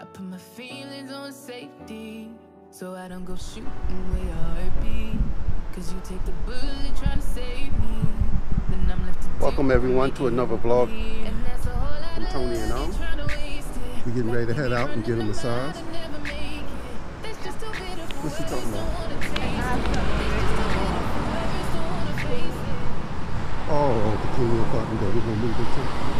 I put my feelings on safety. So I don't go shooting where your heart be. Cause you take the bullet trying to save me. Then I'm left to Welcome everyone to another vlog And that's a whole lot from of Tony and love, Aung. ain't tryna waste it. We're getting ready to head out and get a massage. Never make it. That's just too bitter for What's she talking about? it. That's just too bitter for words, don't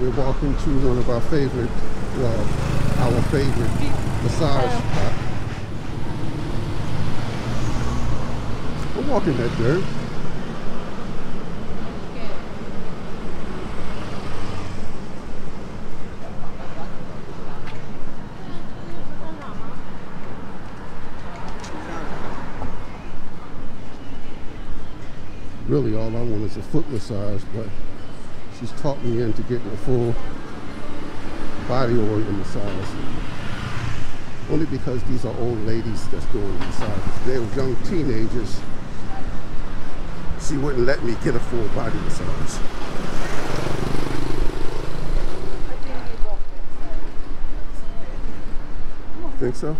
We're walking to one of our favorite, well, our favorite massage uh-huh. spot. We're walking that dirt. Really, all I want is a foot massage, but she's talked me into getting a full body oil massage. Only because these are old ladies that's doing the massages. They were young teenagers. She wouldn't let me get a full body massage. Think so?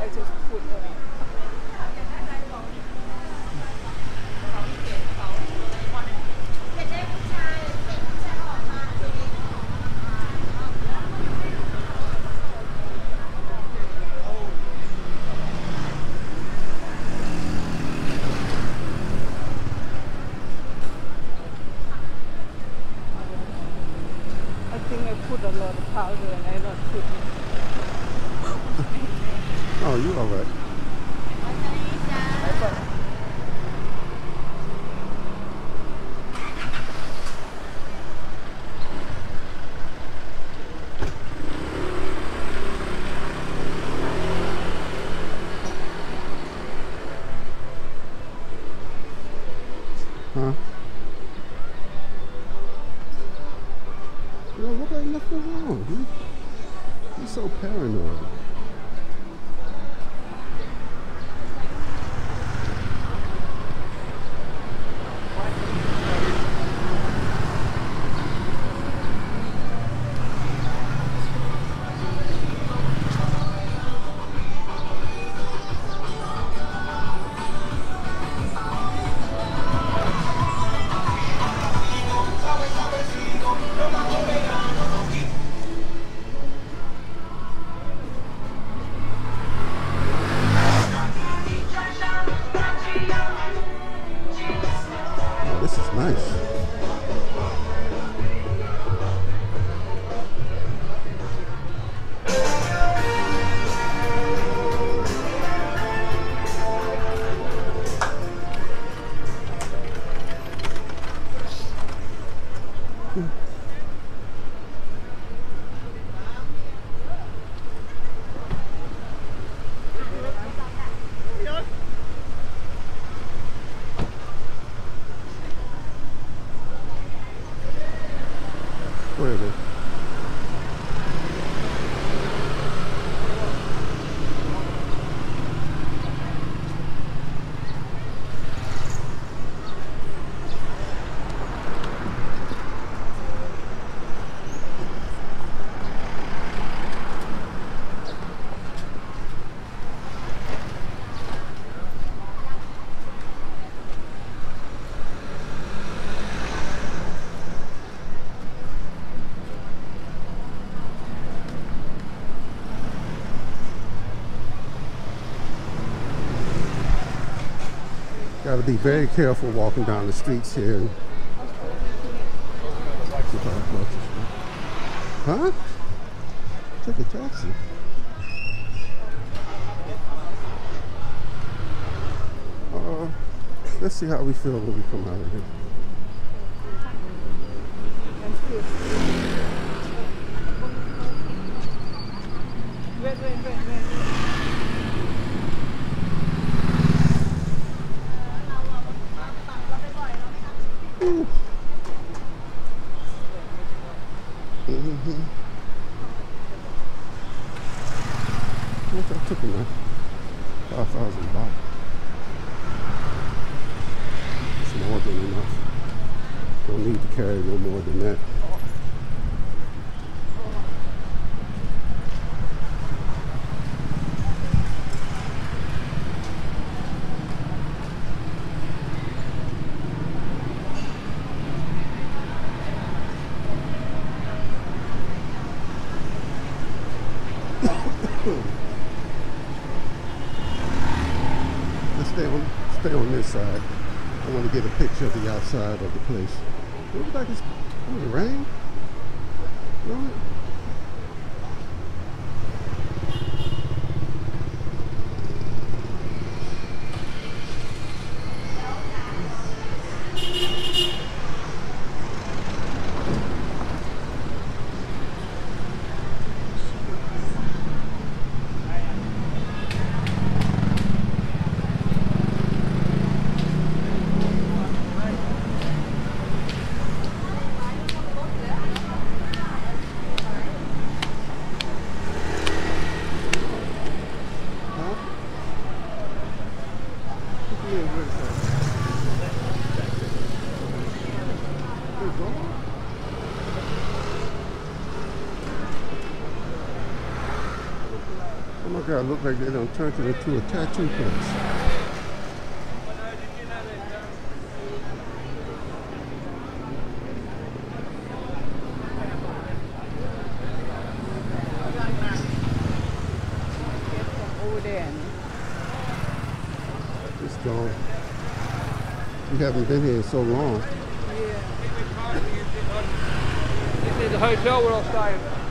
I just put on. Put a lot of powder and I not put it. Oh, you all right? Got to be very careful walking down the streets here. Huh? Take a taxi. Uh, let's see how we feel when we come out of here. 5,000 baht. It's more than enough. Don't need to carry no more than that. Picture of the place. It looks like it's to rain. No? Huh? Oh my god, look like they done turned it into a tattoo place. Over there. It's gone. We haven't been here in so long. Yeah. see the hotel where I'll stay.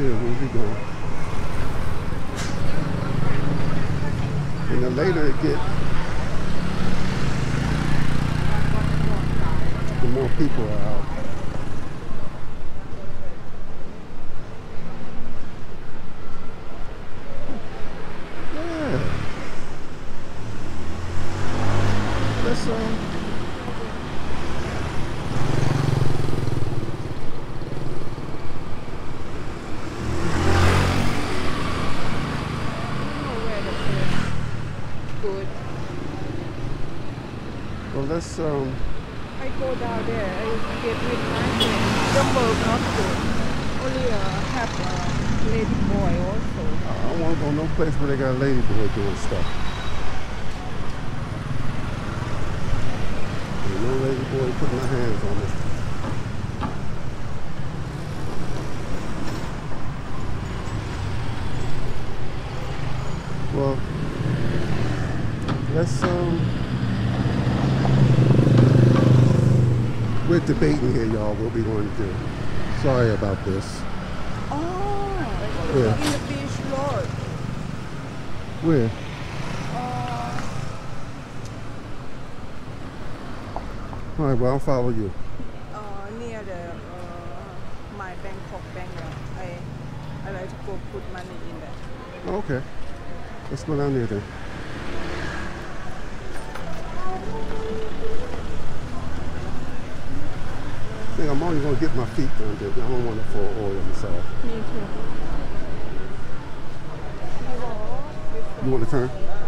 Slightest idea where we going. And the later it gets, the more people are out. Yeah. Let's um where the food good. well let's um I go down there. I get with my friend. Jumbo not good. Only uh, have a lady boy also. I don't want to go no place where they got a lady boy doing stuff. Ain't no lady boy putting my hands on me. Well, let's um. We're debating here, y'all, what we want to do. Sorry about this. Oh, Yeah. in the beach road. Where? Uh, All right, well, I'll follow you. uh, near the uh, my Bangkok bank. there. I I like to go put money in there. Okay. Let's go down there then. Think I'm only gonna get my feet there. I don't want it for oil massage. Me too. You want to turn?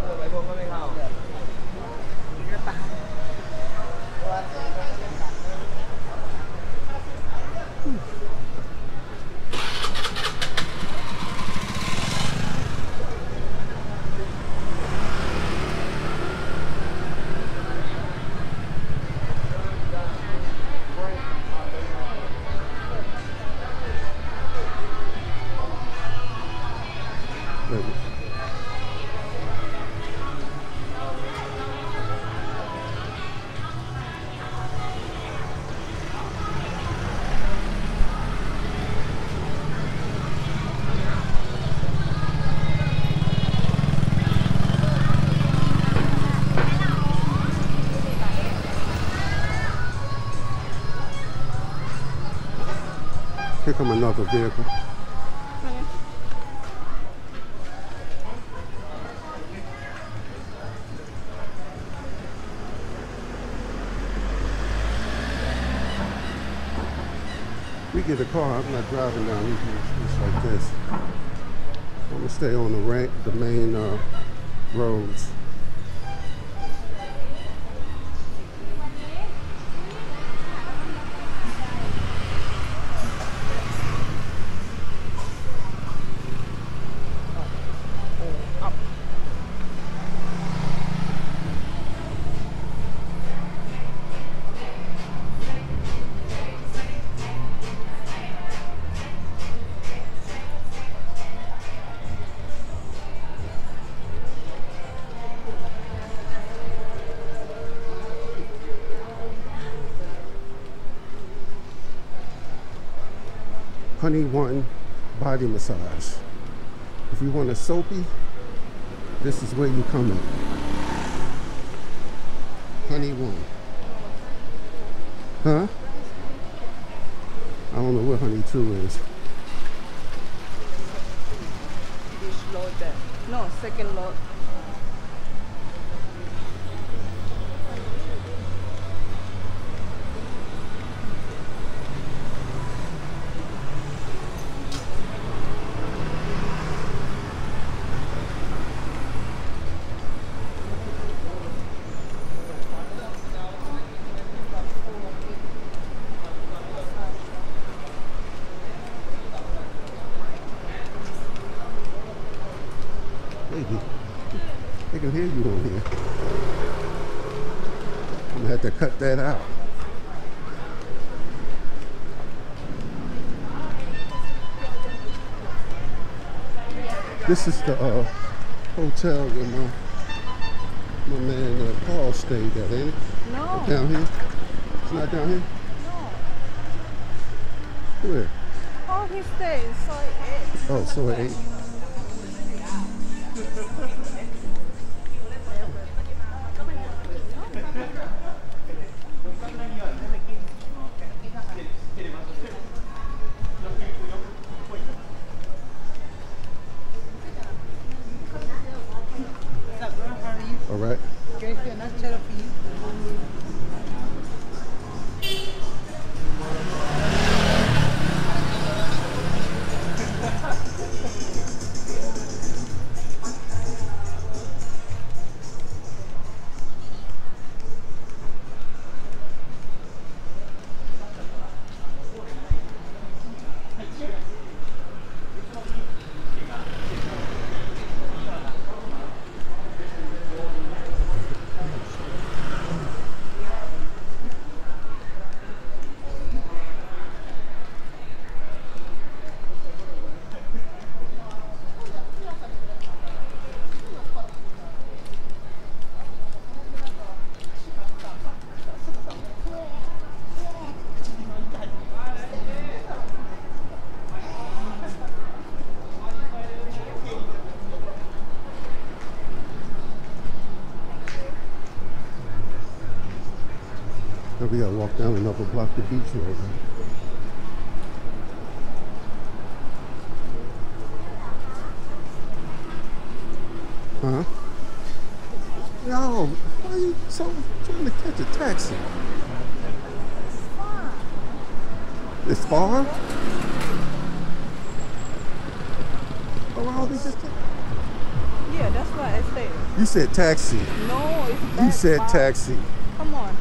Here come another vehicle. We get a car. I'm not driving down these streets like this. I'm gonna stay on the rank, the main uh, roads. Honey One Body Massage. If you want a soapy, this is where you come in. Honey One. Huh? I don't know what Honey Two is. Uh, no, second load. Baby, they can hear you on here. I'm gonna have to cut that out. This is the uh, hotel where my my man uh, Paul stayed at, ain't it? No. Down here? It's not down here? No. Where? Oh, he stays in Soi 8. Oh, so it Now walk down another block the Beach Road. Huh? Yo, why are you so trying to catch a taxi? It's far? Oh, wow, they just Yeah, that's why I said. you said taxi. No, it's You said far. taxi. Come on,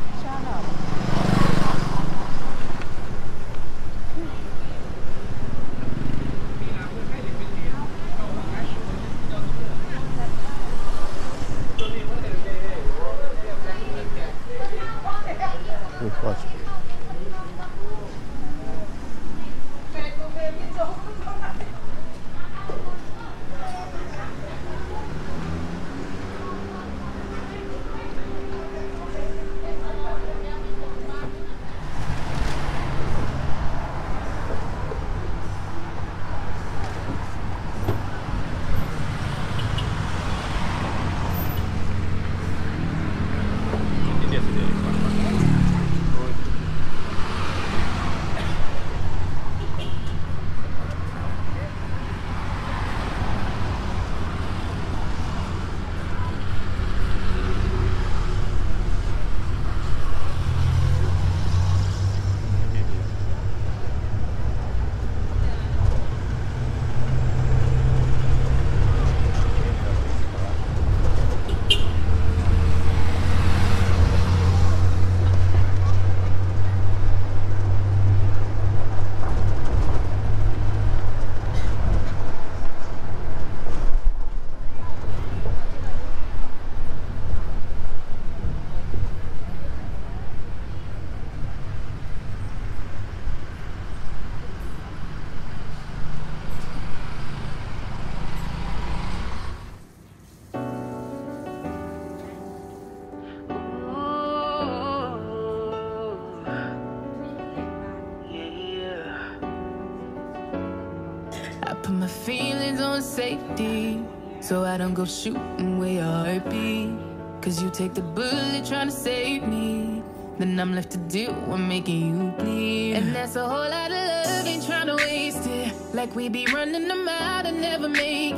so I don't go shooting where your heart be. Cause you take the bullet trying to save me. Then I'm left to deal with making you bleed. And that's a whole lot of love, ain't trying to waste it. Like we be running them out and never make